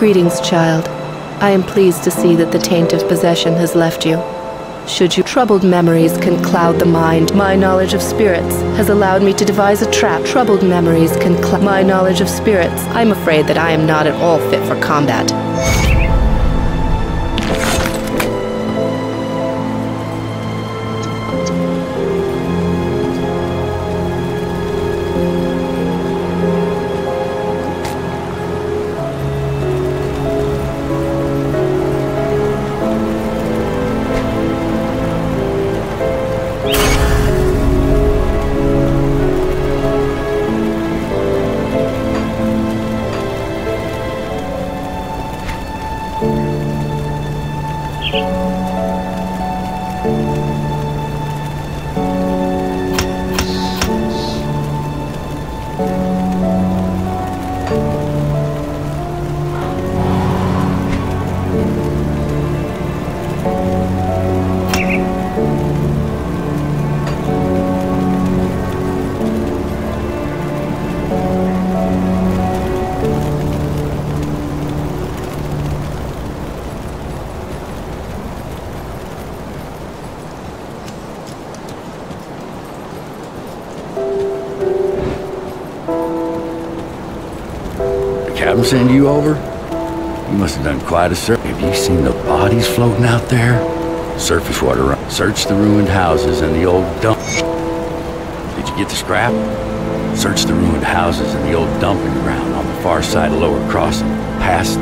Greetings, child. I am pleased to see that the taint of possession has left you. Should you troubled memories can cloud the mind, my knowledge of spirits has allowed me to devise a trap. Troubled memories can cloud my knowledge of spirits. I'm afraid that I am not at all fit for combat. The captain send you over? You must have done quite a search. Have you seen the bodies floating out there? Surface water run. Search the ruined houses and the old dump. Did you get the scrap? Search the ruined houses and the old dumping ground on the far side of Lower Crossing. Past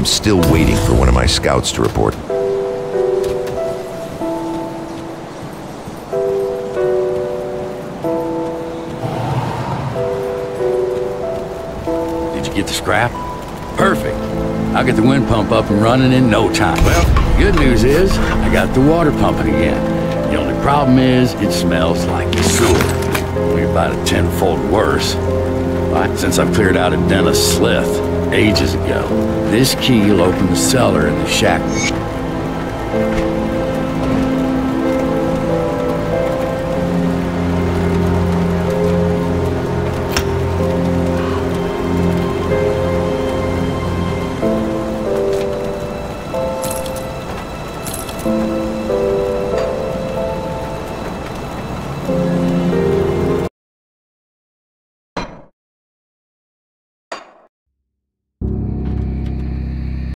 I'm still waiting for one of my scouts to report. Did you get the scrap? Perfect. I'll get the wind pump up and running in no time. Well, good news is, I got the water pumping again. The only problem is, it smells like sewer. Only about a tenfold worse. But since I've cleared out a Dennis Slith ages ago, this key will open the cellar in the shack.